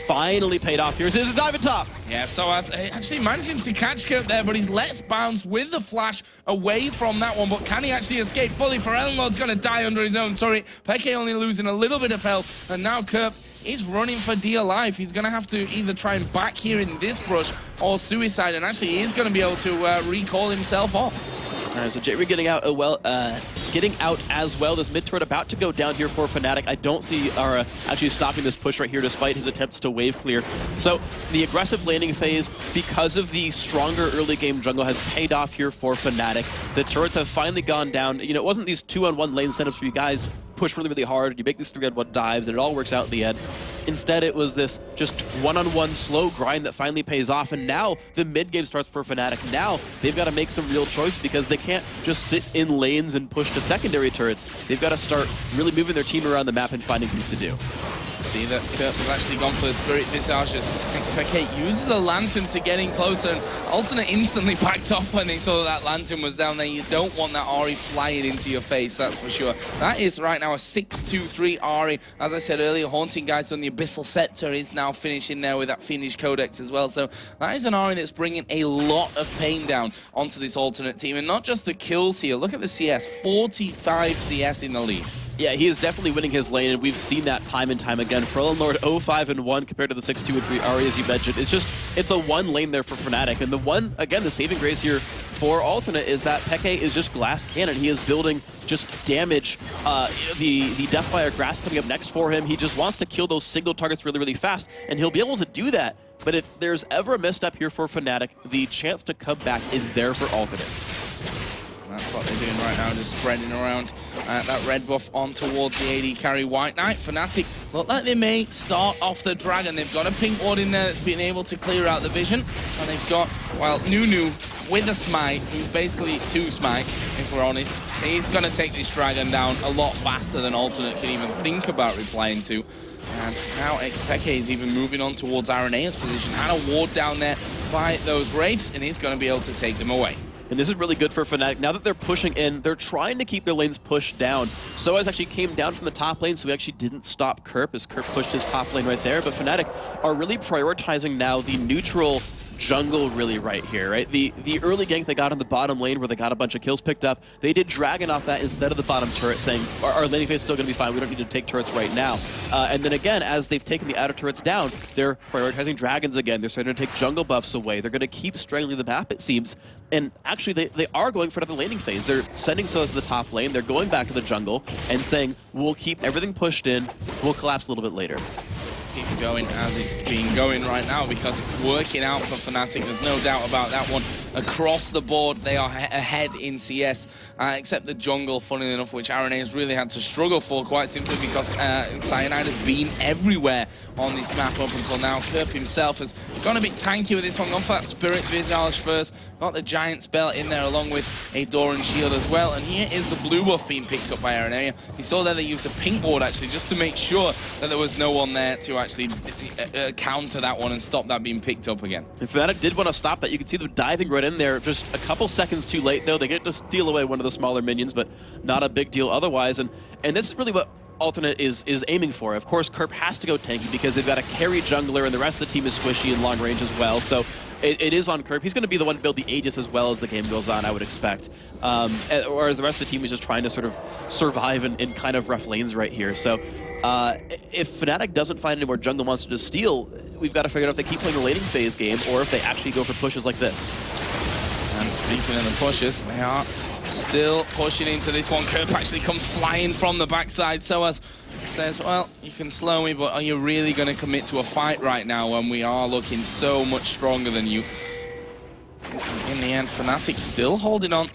finally paid off. Here's his dive top. Yeah, Soaz eh, actually managing to catch Kerp there, but he's let's bounce with the flash away from that one. But can he actually escape fully? ForellenLord's going to die under his own turret. Peke only losing a little bit of health, and now Kerp is running for dear life. He's going to have to either try and back here in this brush or suicide, and actually he is going to be able to uh, recall himself off. All right, so Jree getting out uh, well, uh, getting out as well. This mid turret about to go down here for Fnatic. I don't see Ara actually stopping this push right here, despite his attempts to wave clear. So the aggressive landing phase, because of the stronger early game jungle, has paid off here for Fnatic. The turrets have finally gone down. You know, it wasn't these two-on-one lane setups for you guys push really, really hard. And you make these three on one dives, and it all works out in the end. Instead, it was this just one-on-one slow grind that finally pays off, and now the mid game starts for Fnatic. Now they've got to make some real choice because they can't just sit in lanes and push to secondary turrets. They've got to start really moving their team around the map and finding things to do. See that uh, KERP has actually gone for the Spirit Visage as xPeke uses a Lantern to get in closer and Alternate instantly backed off when they saw that Lantern was down there. You don't want that Ahri flying into your face, that's for sure. That is right now a 6-2-3 Ahri. As I said earlier, Haunting Guise on the Abyssal Scepter is now finishing there with that Fiendish Codex as well. So that is an Ahri that's bringing a lot of pain down onto this alternate team. And not just the kills here. Look at the CS, 45 CS in the lead. Yeah, he is definitely winning his lane, and we've seen that time and time again. ForellenLord 05 and 1 compared to the 6 2 and 3 Ahri, as you mentioned. It's just, it's a one lane there for Fnatic. And the one, again, the saving grace here for Alternate is that Peke is just glass cannon. He is building just damage. Uh, the, the Deathfire Grasp coming up next for him. He just wants to kill those single targets really, really fast, and he'll be able to do that. But if there's ever a misstep here for Fnatic, the chance to come back is there for Alternate. That's what they're doing right now, just spreading around uh, that red buff on towards the AD carry. White Knight, Fnatic, look like they may start off the Dragon. They've got a pink ward in there that's been able to clear out the vision. And they've got, well, Nunu with a smite, who's basically two smites, if we're honest. He's going to take this Dragon down a lot faster than Alternate can even think about replying to. And now Xpeke is even moving on towards Araneae's position. Had a ward down there by those Wraiths, and he's going to be able to take them away. And this is really good for Fnatic. Now that they're pushing in, they're trying to keep their lanes pushed down. Soaz actually came down from the top lane, so we actually didn't stop KERP as KERP pushed his top lane right there. But Fnatic are really prioritizing now the neutral jungle really right here, right? The the early gank they got in the bottom lane where they got a bunch of kills picked up, they did Dragon off that instead of the bottom turret saying, our, our laning phase is still going to be fine, we don't need to take turrets right now. Uh, and then again, as they've taken the outer turrets down, they're prioritizing Dragons again. They're starting to take jungle buffs away. They're going to keep strangling the map, it seems. And actually, they, they are going for another laning phase. They're sending Soaz to the top lane, they're going back to the jungle and saying, we'll keep everything pushed in, we'll collapse a little bit later keep going as it's been going right now because it's working out for Fnatic. There's no doubt about that one. Across the board, they are ahead in CS, uh, except the jungle, funnily enough, which Araneae has really had to struggle for, quite simply because uh, Cyanide has been everywhere on this map up until now. KERP himself has gone a bit tanky with this one, gone for that Spirit Visage first, got the Giant Spell in there along with a Doran Shield as well, and here is the blue buff being picked up by Araneae. You saw there they used a pink ward actually just to make sure that there was no one there to actually uh, uh, counter that one and stop that being picked up again. If Fnatic did want to stop that, you can see them diving right in there. Just a couple seconds too late, though. They get to steal away one of the smaller minions, but not a big deal otherwise. And and this is really what Alternate is is aiming for. Of course, KERP has to go tanky because they've got a carry jungler, and the rest of the team is squishy and long range as well. So it, it is on KERP. He's going to be the one to build the Aegis as well as the game goes on, I would expect. Um, whereas the rest of the team is just trying to sort of survive in, in kind of rough lanes right here. So uh, if Fnatic doesn't find any more jungle monsters to steal, we've got to figure out if they keep playing the laning phase game or if they actually go for pushes like this. And speaking of the pushes, they are still pushing into this one. KERP actually comes flying from the backside. Soaz says, well, you can slow me, but are you really going to commit to a fight right now when we are looking so much stronger than you? In the end, Fnatic still holding on.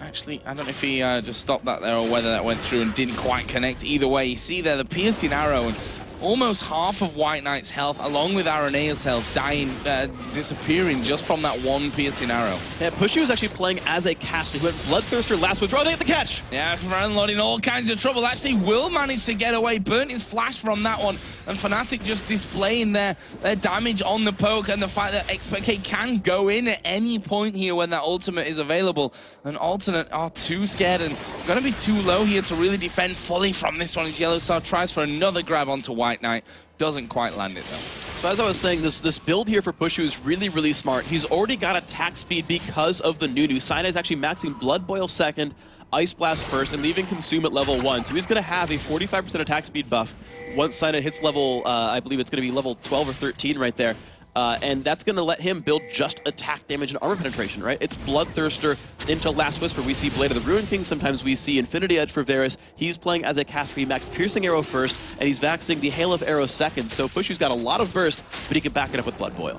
Actually, I don't know if he uh, just stopped that there or whether that went through and didn't quite connect. Either way, you see there the piercing arrow and almost half of White Knight's health, along with Araneae's health, dying, uh, disappearing just from that one piercing arrow. Yeah, Puszu was actually playing as a caster. He went Bloodthirster last withdraw. They get the catch. Yeah, ForellenLord in all kinds of trouble. Actually, will manage to get away. Burnt his flash from that one. And Fnatic just displaying their, their damage on the poke and the fact that xPeke can go in at any point here when that ultimate is available. And alternate are too scared and going to be too low here to really defend fully from this one. As Yellow Star tries for another grab onto White Knight. Doesn't quite land it though. So as I was saying, this this build here for Puszu is really, really smart. He's already got attack speed because of the Nunu. Cyanide is actually maxing Blood Boil second, Ice Blast first, and leaving Consume at level 1. So he's going to have a 45% attack speed buff once Cyanide hits level, uh, I believe it's going to be level 12 or 13 right there. Uh, and that's going to let him build just attack damage and armor penetration, right? It's Bloodthirster into Last Whisper. We see Blade of the Ruin King. Sometimes we see Infinity Edge for Varus. He's playing as a cast 3 max Piercing Arrow first, and he's vaxing the Hail of Arrow second. So Puszu's got a lot of burst, but he can back it up with Blood Boil.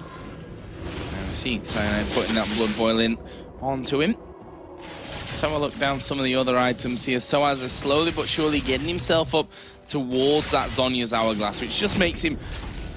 I see Cyanide putting that Blood Boil in onto him. Let's have a look down some of the other items here. Soaz is slowly but surely getting himself up towards that Zhonya's Hourglass, which just makes him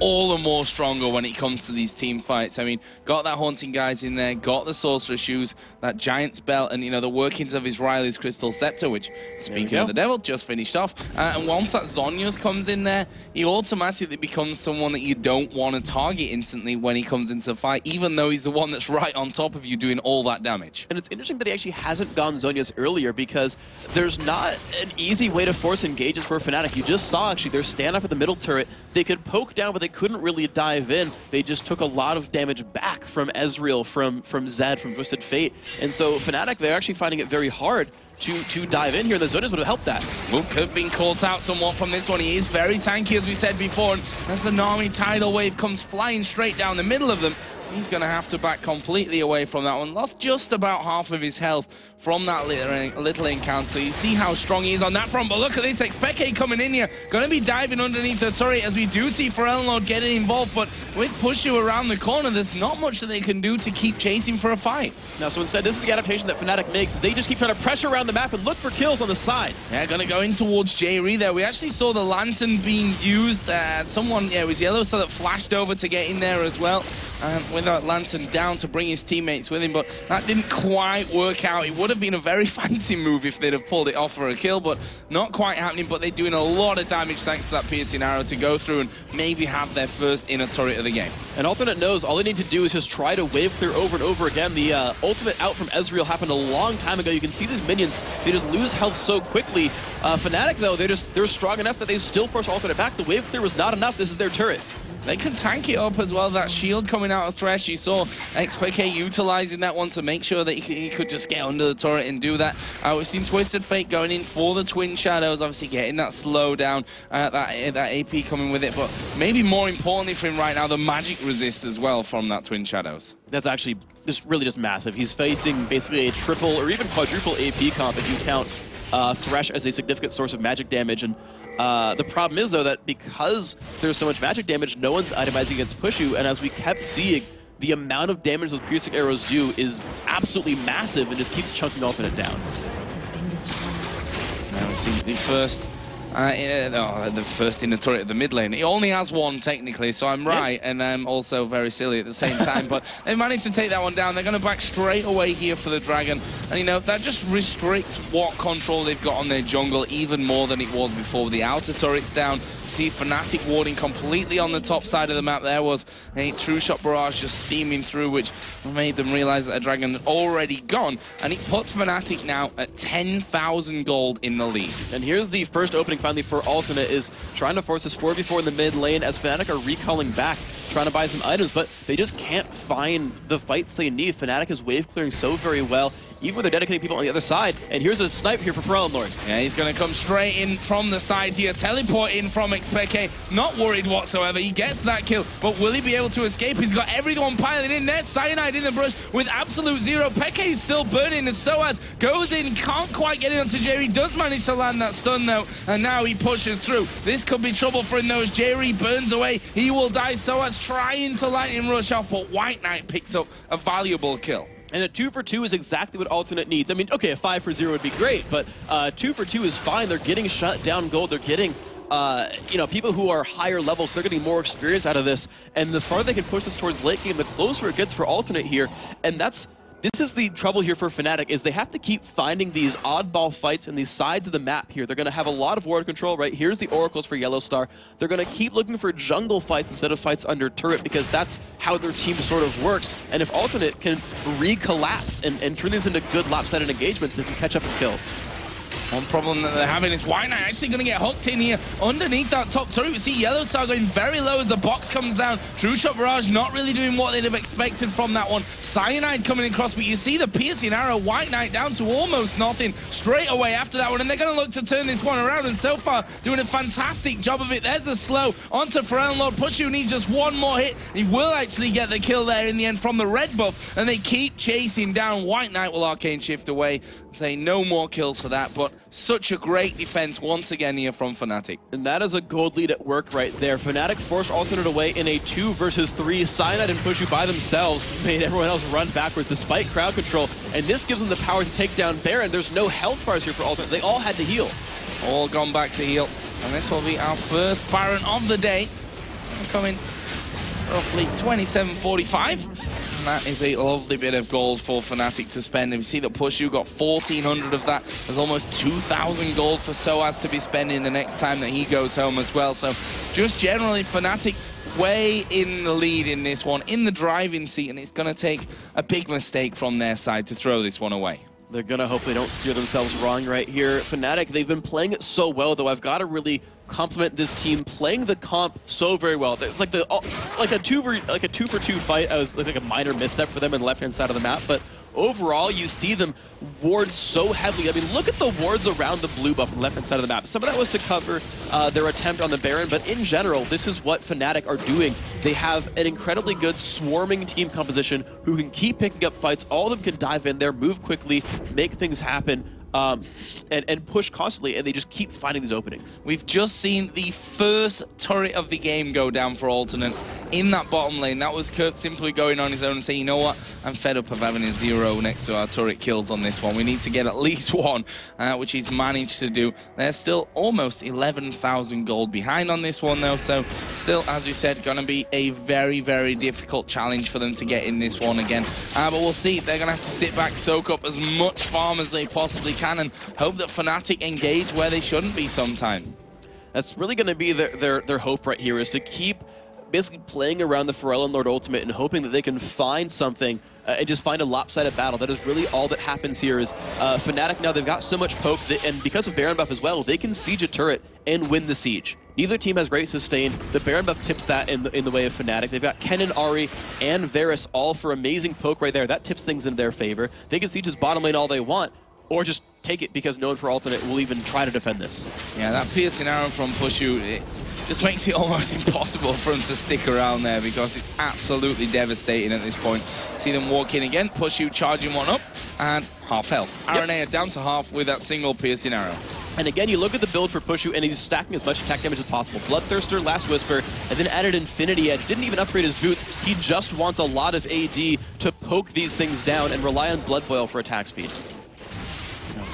all the more stronger when it comes to these team fights. I mean, got that Haunting Guise in there, got the Sorcerer Shoes, that Giant's Belt, and, you know, the workings of his Rylai's Crystal Scepter, which, speaking of the devil, just finished off. Uh, and once that Zhonya's comes in there, he automatically becomes someone that you don't want to target instantly when he comes into the fight, even though he's the one that's right on top of you doing all that damage. And it's interesting that he actually hasn't gone Zhonya's earlier because there's not an easy way to force engages for a Fnatic. You just saw, actually, their standoff at the middle turret. They could poke down, but they couldn't really dive in. They just took a lot of damage back from Ezreal, from, from Zed, from Twisted Fate. And so Fnatic, they're actually finding it very hard to, to dive in here. The Zhonya's would have helped that. Well, could have been caught out somewhat from this one. He is very tanky, as we said before. And as the Nami tidal wave comes flying straight down the middle of them, he's going to have to back completely away from that one. Lost just about half of his health from that little, little encounter. You see how strong he is on that front, but look at this, Xpeke coming in here. Going to be diving underneath the turret as we do see Forellenlord getting involved, but with Puszu around the corner, there's not much that they can do to keep chasing for a fight. Now, so instead, this is the adaptation that Fnatic makes. They just keep trying to pressure around the map and look for kills on the sides. Yeah, going to go in towards Jree there. We actually saw the Lantern being used. Uh, someone, yeah, it was Yellow, so that flashed over to get in there as well. Um, with that Lantern down to bring his teammates with him, but that didn't quite work out. It would have been a very fancy move if they'd have pulled it off for a kill, but not quite happening, but they're doing a lot of damage thanks to that piercing arrow to go through and maybe have their first inner turret of the game. And Alternate knows all they need to do is just try to wave clear over and over again. The uh, ultimate out from Ezreal happened a long time ago. You can see these minions, they just lose health so quickly. Uh, Fnatic, though, they're just they're strong enough that they still force Alternate back. The wave clear was not enough. This is their turret. They can tank it up as well. That shield coming out of Thresh, you saw xPeke utilizing that one to make sure that he, could just get under the turret and do that. Uh, we've seen Twisted Fate going in for the Twin Shadows, obviously getting that slow down, uh, that, that AP coming with it. But maybe more importantly for him right now, the magic resist as well from that Twin Shadows. That's actually just really just massive. He's facing basically a triple or even quadruple AP comp if you count uh, Thresh as a significant source of magic damage. And uh, the problem is, though, that because there's so much magic damage, no one's itemizing against Puszu. And as we kept seeing, the amount of damage those piercing arrows do is absolutely massive and just keeps chunking Alternate down. Now we see the first uh, oh, the first in the turret of the mid lane. He only has one technically, so I'm right, yeah. and I'm also very silly at the same time. but they managed to take that one down. They're going to back straight away here for the Dragon. And, you know, that just restricts what control they've got on their jungle even more than it was before. The outer turret's down. See Fnatic warding completely on the top side of the map. There was a True Shot Barrage just steaming through, which made them realize that a Dragon had already gone. And it puts Fnatic now at 10,000 gold in the lead. And here's the first opening finally for Alternate is trying to force this 4v4 in the mid lane as Fnatic are recalling back trying to buy some items, but they just can't find the fights they need. Fnatic is wave clearing so very well, even with dedicated people on the other side. And here's a snipe here for Forellenlord. Yeah, he's going to come straight in from the side here, teleport in from Xpeke. Not worried whatsoever. He gets that kill, but will he be able to escape? He's got everyone piling in there. Cyanide in the brush with absolute zero. Peke is still burning as Soaz goes in, can't quite get in onto Jree. Does manage to land that stun though, and now he pushes through. This could be trouble for him though as Jree burns away. He will die. Soaz trying to lightning rush off, but White Knight picks up a valuable kill. And a two for two is exactly what alternate needs. I mean, okay, a five for zero would be great, but uh, two for two is fine. They're getting shut down gold. They're getting, uh, you know, people who are higher levels. They're getting more experience out of this. And the farther they can push this towards late game, the closer it gets for alternate here. And that's this is the trouble here for Fnatic, is they have to keep finding these oddball fights in these sides of the map here. They're going to have a lot of ward control, right? Here's the Oracles for Yellow Star. They're going to keep looking for jungle fights instead of fights under turret because that's how their team sort of works. And if Alternate can re-collapse and, and turn these into good lopsided engagements, they can catch up in kills. One problem that they're having is White Knight actually going to get hooked in here underneath that top turret. We see Yellow Star going very low as the box comes down. True Shot Barrage not really doing what they'd have expected from that one. Cyanide coming across, but you see the piercing arrow. White Knight down to almost nothing straight away after that one, and they're going to look to turn this one around. And so far, doing a fantastic job of it. There's the slow onto Pharrell Lord. Puszu needs just one more hit. He will actually get the kill there in the end from the red buff, and they keep chasing down. White Knight will arcane shift away, say no more kills for that, but such a great defense once again here from Fnatic. And that is a gold lead at work right there. Fnatic forced Alternate away in a two versus three. Cyanide and Puszu by themselves made everyone else run backwards despite crowd control. And this gives them the power to take down Baron. There's no health bars here for Alternate. They all had to heal. All gone back to heal. And this will be our first Baron of the day. Coming roughly 27.45. And that is a lovely bit of gold for Fnatic to spend. And we see that Puszu got 1,400 of that. There's almost 2,000 gold for Soaz to be spending the next time that he goes home as well. So just generally, Fnatic way in the lead in this one, in the driving seat, and it's going to take a big mistake from their side to throw this one away. They're gonna hope they don't steer themselves wrong right here. Fnatic, they've been playing it so well, though. I've got to really compliment this team playing the comp so very well. It's like the like a two for like a two for two fight. I was like a minor misstep for them in the left hand side of the map, but overall, you see them ward so heavily. I mean, look at the wards around the blue buff on the left-hand side of the map. Some of that was to cover uh, their attempt on the Baron, but in general, this is what Fnatic are doing. They have an incredibly good swarming team composition who can keep picking up fights. All of them can dive in there, move quickly, make things happen um, and, and push constantly, and they just keep finding these openings. We've just seen the first turret of the game go down for Alternate in that bottom lane. That was Kerp simply going on his own and saying, you know what, I'm fed up of having a zero next to our turret kills on this one. We need to get at least one, uh, which he's managed to do. They're still almost 11,000 gold behind on this one, though, so still, as we said, going to be a very, very difficult challenge for them to get in this one again. Uh, but we'll see. They're going to have to sit back, soak up as much farm as they possibly can and hope that Fnatic engage where they shouldn't be sometime. That's really going to be their, their, their hope right here, is to keep basically playing around the ForellenLord Ultimate and hoping that they can find something uh, and just find a lopsided battle. That is really all that happens here is uh, Fnatic now, they've got so much poke, that, and because of Baron buff as well, they can siege a turret and win the siege. Neither team has great sustain. The Baron buff tips that in the, in the way of Fnatic. They've got Kennen, Ahri, and Varus all for amazing poke right there. That tips things in their favor. They can siege his bottom lane all they want, or just take it because no one for alternate will even try to defend this. Yeah, that piercing arrow from Puszu, it just makes it almost impossible for him to stick around there because it's absolutely devastating at this point. See them walk in again, Puszu charging one up, and half health. Yep. Araneae down to half with that single piercing arrow. And again, you look at the build for Puszu, and he's stacking as much attack damage as possible. Bloodthirster, Last Whisper, and then added Infinity Edge. Didn't even upgrade his boots. He just wants a lot of AD to poke these things down and rely on Blood Boil for attack speed.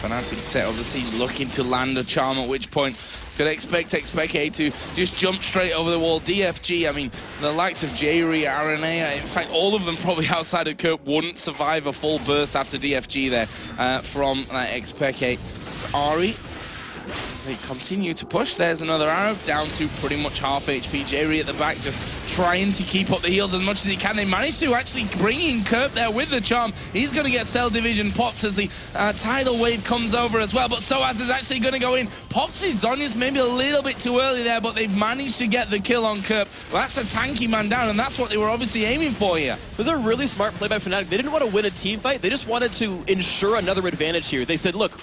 Fnatic set of the siege looking to land a charm, at which point could expect Xpeke to just jump straight over the wall. DFG, I mean, the likes of Jree, Araneae, in fact, all of them probably outside of Kerp wouldn't survive a full burst after DFG there uh, from uh, Xpeke. Ahri they continue to push. There's another arrow down to pretty much half HP. Jree at the back just trying to keep up the heals as much as he can. They managed to actually bring in Kerp there with the charm. He's going to get cell division popped as the uh, tidal wave comes over as well. But Soaz is actually going to go in. Pops his Zhonya's maybe a little bit too early there, but they've managed to get the kill on. Well, that's a tanky man down, and that's what they were obviously aiming for here. It was a really smart play by Fnatic. They didn't want to win a team fight. They just wanted to ensure another advantage here. They said, look,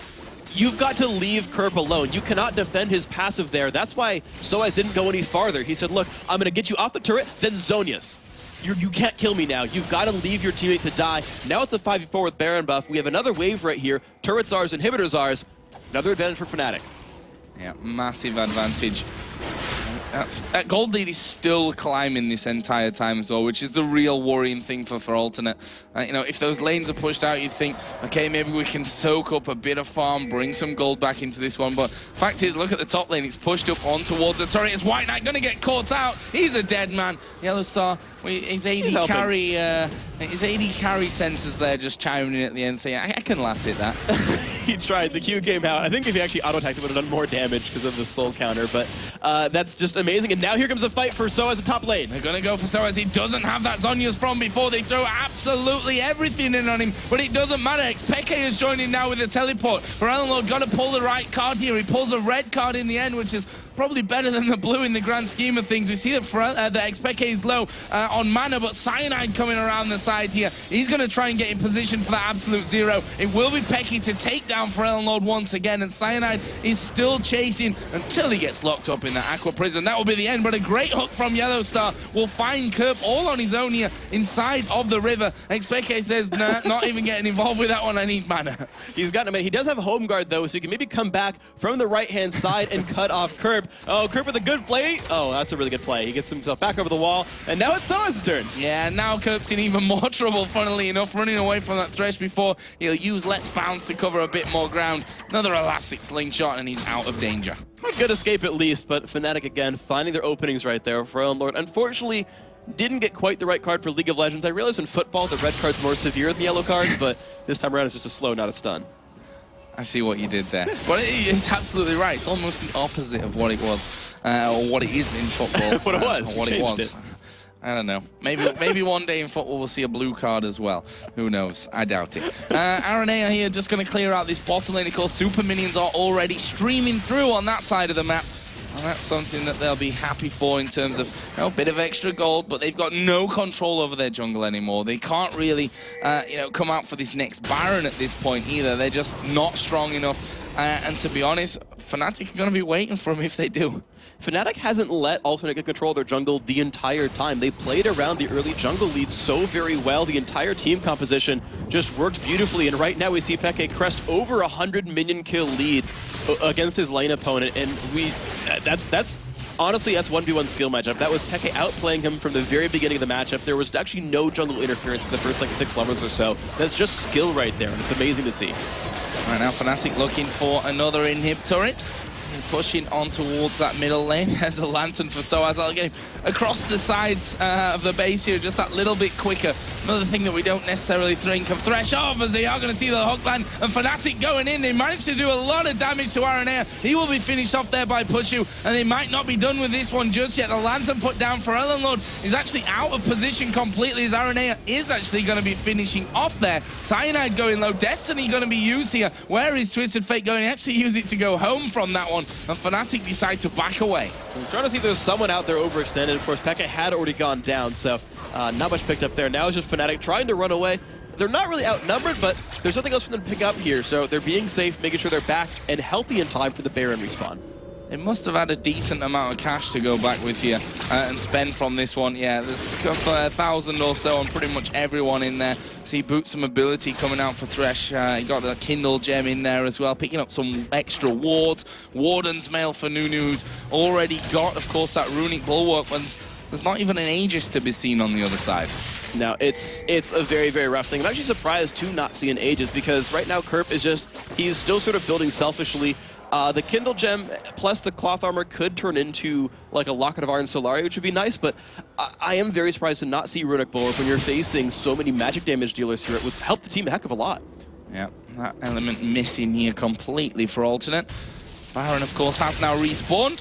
you've got to leave Kerp alone. You cannot defend his passive there. That's why Soaz didn't go any farther. He said, look, I'm going to get you off the turret, then Zhonya's. You're, you can not kill me now. You've got to leave your teammate to die. Now it's a 5v4 with Baron buff. We have another wave right here. Turrets ours, inhibitors ours. Another advantage for Fnatic. Yeah, massive advantage. That's, that gold lead is still climbing this entire time as well, which is the real worrying thing for, for Alternate. Uh, you know, if those lanes are pushed out, you'd think, okay, maybe we can soak up a bit of farm, bring some gold back into this one. But fact is, look at the top lane. It's pushed up on towards the turret. Is White Knight going to get caught out? He's a dead man. Yellow Star, his AD carry, uh, his AD carry sensors there just chiming in at the end saying, I, I can last it that. he tried. The Q came out. I think if he actually auto-attacked, it would have done more damage because of the soul counter. But uh, that's just amazing. And now here comes a fight for Soaz a top lane. They're going to go for Soaz he doesn't have that Zhonya's from before. They throw absolutely everything in on him, but it doesn't matter. Xpeke is joining now with the teleport. Lord got to pull the right card here. He pulls a red card in the end, which is probably better than the blue in the grand scheme of things. We see that uh, the Xpeke is low uh, on mana, but Cyanide coming around the side here. He's going to try and get in position for that absolute zero. It will be Peke to take down Lord once again, and Cyanide is still chasing until he gets locked up in the Aqua Prison. That will be the end, but a great hook from Yellow Star will find Kerp all on his own here inside of the river. Xpeke says, nah, not even getting involved with that one. I need mana. He's got him. He does have home guard, though, so he can maybe come back from the right-hand side and cut off Oh, Kerp with a good play. Oh, that's a really good play. He gets himself back over the wall, and now it's Sona's turn. Yeah, now Kerp's in even more trouble, funnily enough, running away from that Thresh before he'll use Let's Bounce to cover a bit more ground. Another elastic slingshot, and he's out of danger. A good escape at least, but Fnatic again finding their openings right there for Lord. Unfortunately, didn't get quite the right card for League of Legends. I realize in football the red card's more severe than the yellow card, but this time around it's just a slow, not a stun. I see what you did there. But it's absolutely right. It's almost the opposite of what it was, uh, or what it is in football. what it was. Uh, what it was. It. I don't know. Maybe maybe one day in football we'll see a blue card as well. Who knows? I doubt it. Uh, here just going to clear out this bottom lane. Of course, super minions are already streaming through on that side of the map. And that's something that they'll be happy for in terms of you know, a bit of extra gold, but they've got no control over their jungle anymore. They can't really, uh, you know, come out for this next Baron at this point either. They're just not strong enough. And to be honest, Fnatic are going to be waiting for them if they do. Fnatic hasn't let Alternate control their jungle the entire time. They played around the early jungle lead so very well. The entire team composition just worked beautifully. And right now we see Peke crest over a 100 minion kill lead against his lane opponent. And we, that's, that's honestly, that's 1v1 skill matchup. That was Peke outplaying him from the very beginning of the matchup. There was actually no jungle interference for the first like six levels or so. That's just skill right there, and it's amazing to see. Right now, Fnatic looking for another inhib turret pushing on towards that middle lane. There's a Lantern for Soaz. I'll get him across the sides uh, of the base here just that little bit quicker. Another thing that we don't necessarily think of. Thresh off as they are going to see the hook and Fnatic going in. They managed to do a lot of damage to Araneae. He will be finished off there by Puszu and they might not be done with this one just yet. The Lantern put down for Ellenlord is actually out of position completely as Araneae is actually going to be finishing off there. Cyanide going low. Destiny going to be used here. Where is Twisted Fate going? Actually use it to go home from that one and Fnatic decide to back away. I'm trying to see if there's someone out there overextended. Of course, Peke had already gone down, so uh, not much picked up there. Now it's just Fnatic trying to run away. They're not really outnumbered, but there's nothing else for them to pick up here, so they're being safe, making sure they're back and healthy in time for the Baron respawn. They must have had a decent amount of cash to go back with here uh, and spend from this one. Yeah, there's a thousand or so on pretty much everyone in there. See Boots of Mobility coming out for Thresh. Uh, he got the Kindle gem in there as well, picking up some extra wards. Warden's mail for Nunu's already got, of course, that runic bulwark. One's, there's not even an Aegis to be seen on the other side. Now, it's it's a very, very rough thing. I'm actually surprised to not see an Aegis because right now Kerp is just, he's still sort of building selfishly uh, the Kindle Gem plus the Cloth Armor could turn into like a Locket of Iron Solari, which would be nice, but I, I am very surprised to not see Runic Bulwark when you're facing so many magic damage dealers here. It would help the team a heck of a lot. Yeah, that element missing here completely for Alternate. Baron, of course, has now respawned.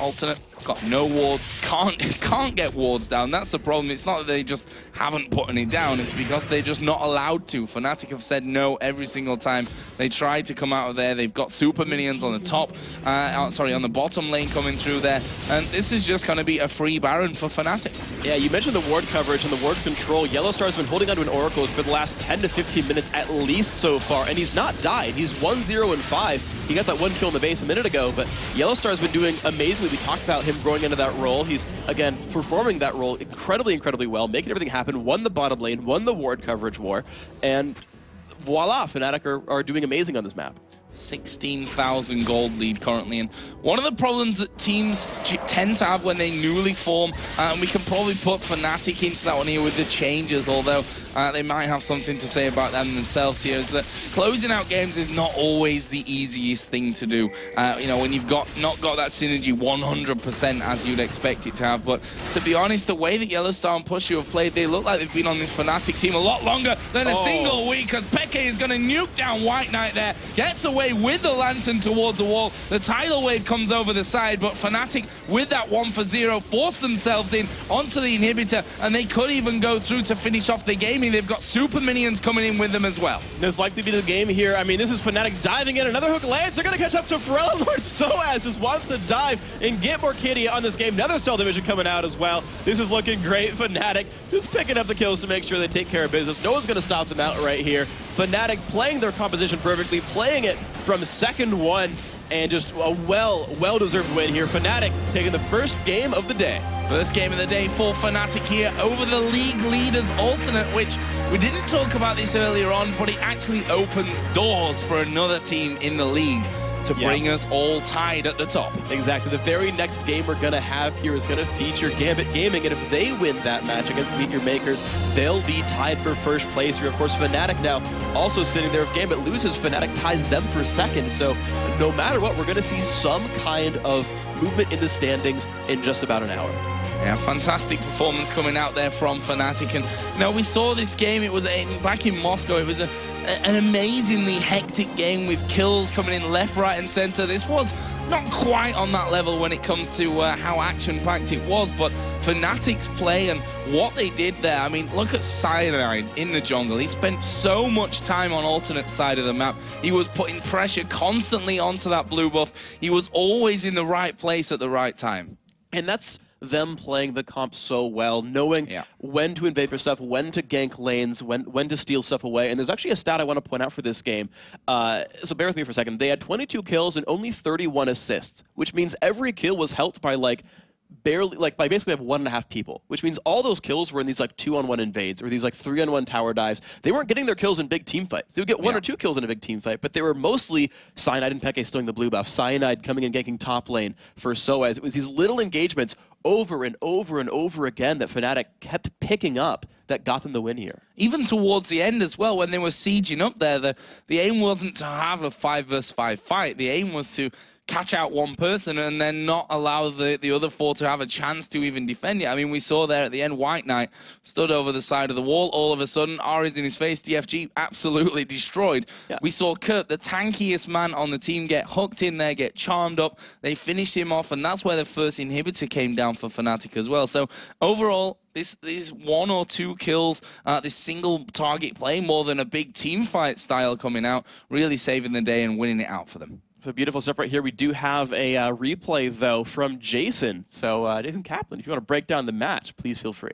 Alternate got no wards, can't can't get wards down. That's the problem. It's not that they just haven't put any down, it's because they're just not allowed to. Fnatic have said no every single time they try to come out of there. They've got super minions on the top, uh, sorry, on the bottom lane coming through there, and this is just going to be a free Baron for Fnatic. Yeah, you mentioned the ward coverage and the ward control. Yellow Star's been holding onto an Oracle for the last 10 to 15 minutes at least so far, and he's not died. He's 1-0 and 5. He got that one kill in the base a minute ago, but Yellow Star's been doing amazingly. We talked about him growing into that role. He's, again, performing that role incredibly, incredibly well, making everything happen, won the bottom lane, won the ward coverage war, and voila, Fnatic are, are doing amazing on this map. 16,000 gold lead currently. And one of the problems that teams tend to have when they newly form, and we can probably put Fnatic into that one here with the changes, although uh, they might have something to say about them themselves here. Is that closing out games is not always the easiest thing to do. Uh, you know, when you've got not got that synergy 100% as you'd expect it to have. But to be honest, the way that Yellowstar and Puszu have played, they look like they've been on this Fnatic team a lot longer than a oh. single week because Peke is going to nuke down White Knight there, gets away with the Lantern towards the wall. The tidal wave comes over the side, but Fnatic with that one for zero force themselves in onto the inhibitor, and they could even go through to finish off the They've got super minions coming in with them as well. This likely to be the game here. I mean, this is Fnatic diving in. Another hook lands. They're going to catch up to Forellen Lord. Soaz just wants to dive and get more kitty on this game. Another Cell Division coming out as well. This is looking great. Fnatic just picking up the kills to make sure they take care of business. No one's going to stop them out right here. Fnatic playing their composition perfectly, playing it from second one, and just a well, well-deserved win here. Fnatic taking the first game of the day. First game of the day for Fnatic here over the league leaders alternate, which we didn't talk about this earlier on, but it actually opens doors for another team in the league to bring us all tied at the top. Exactly. The very next game we're going to have here is going to feature Gambit Gaming, and if they win that match against Meet Your Makers, they'll be tied for first place here. Of course, Fnatic now also sitting there. If Gambit loses, Fnatic ties them for second. So no matter what, we're going to see some kind of movement in the standings in just about an hour. Yeah, fantastic performance coming out there from Fnatic. And you know, we saw this game. It was back in Moscow. It was a, an amazingly hectic game with kills coming in left, right, and center. This was not quite on that level when it comes to uh, how action-packed it was, but Fnatic's play and what they did there, I mean, look at Cyanide in the jungle. He spent so much time on alternate side of the map. He was putting pressure constantly onto that blue buff. He was always in the right place at the right time. And that's them playing the comp so well, knowing yeah. when to invade for stuff, when to gank lanes, when when to steal stuff away. And there's actually a stat I want to point out for this game. Uh, so bear with me for a second. They had 22 kills and only 31 assists, which means every kill was helped by like barely like by basically have one and a half people, which means all those kills were in these like two on one invades or these like three on one tower dives. They weren't getting their kills in big team fights. They would get one yeah. or two kills in a big team fight, but they were mostly Cyanide and Peke stealing the blue buff, Cyanide coming and ganking top lane for Soaz. It was these little engagements over and over and over again that Fnatic kept picking up that got them the win here. Even towards the end as well, when they were sieging up there, the, the aim wasn't to have a 5 versus 5 fight. The aim was to catch out one person and then not allow the, the other four to have a chance to even defend it. I mean, we saw there at the end, White Knight stood over the side of the wall. All of a sudden, Ahri's in his face. DFG absolutely destroyed. Yeah. We saw Kerp, the tankiest man on the team, get hooked in there, get charmed up. They finished him off, and that's where the first inhibitor came down for Fnatic as well. So overall, this these one or two kills, uh, this single target play more than a big team fight style coming out, really saving the day and winning it out for them. So beautiful stuff right here. We do have a uh, replay, though, from Jason. So, uh, Jason Kaplan, if you want to break down the match, please feel free.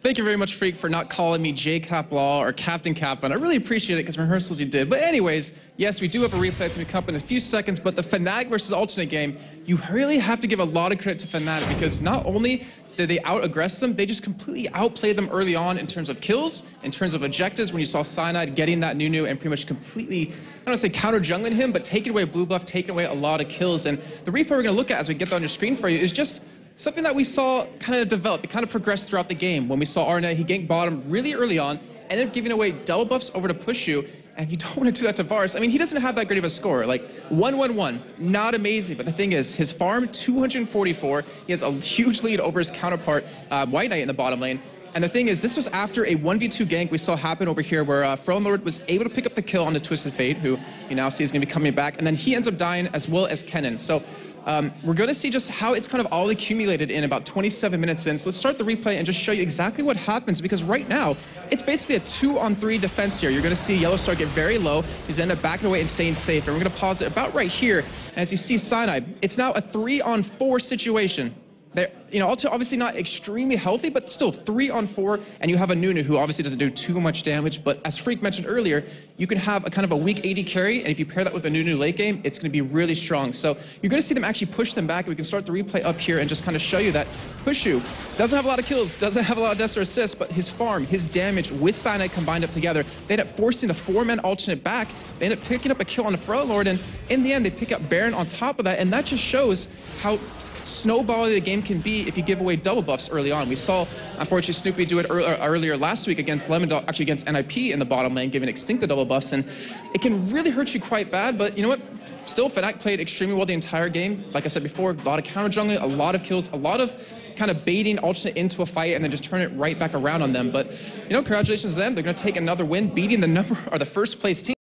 Thank you very much, Freak, for not calling me J Cap Law or Captain Kaplan. I really appreciate it because rehearsals you did. But anyways, yes, we do have a replay to come up in a few seconds, but the Fnatic versus alternate game, you really have to give a lot of credit to Fnatic because not only did they out-aggress them? They just completely outplayed them early on in terms of kills, in terms of objectives, when you saw Cyanide getting that Nunu and pretty much completely, I don't want to say counter-jungling him, but taking away blue buff, taking away a lot of kills. And the replay we're going to look at as we get that on your screen for you is just something that we saw kind of develop. It kind of progressed throughout the game. When we saw Araneae, he ganked bottom really early on, ended up giving away double buffs over to Puszu, and you don't want to do that to Varus. I mean, he doesn't have that great of a score. Like, 1-1-1, not amazing. But the thing is, his farm, 244. He has a huge lead over his counterpart, uh, White Knight in the bottom lane. And the thing is, this was after a 1v2 gank we saw happen over here where uh, Lord was able to pick up the kill on the Twisted Fate, who you now see is going to be coming back. And then he ends up dying as well as Kennen. So um, we're going to see just how it's kind of all accumulated in about 27 minutes in. So let's start the replay and just show you exactly what happens because right now, it's basically a two-on-three defense here. You're going to see Yellowstar get very low. He's end up backing away and staying safe. And we're going to pause it about right here. As you see Cyanide, it's now a three-on-four situation. They're, you know, obviously not extremely healthy, but still three on four, and you have a Nunu who obviously doesn't do too much damage, but as Freak mentioned earlier, you can have a kind of a weak AD carry, and if you pair that with a Nunu late game, it's going to be really strong. So you're going to see them actually push them back. We can start the replay up here and just kind of show you that Puszu doesn't have a lot of kills, doesn't have a lot of deaths or assists, but his farm, his damage with Cyanide combined up together, they end up forcing the four-man alternate back. They end up picking up a kill on the ForellenLord, and in the end, they pick up Baron on top of that, and that just shows how snowbally the game can be if you give away double buffs early on. We saw, unfortunately, Snoopy do it ear- earlier last week against Lemon Dog, actually against NIP in the bottom lane, giving Extinct the double buffs, and it can really hurt you quite bad. But you know what? Still, Fnatic played extremely well the entire game. Like I said before, a lot of counter jungling, a lot of kills, a lot of kind of baiting alternate into a fight and then just turn it right back around on them. But you know, congratulations to them. They're going to take another win, beating the number or the first place team.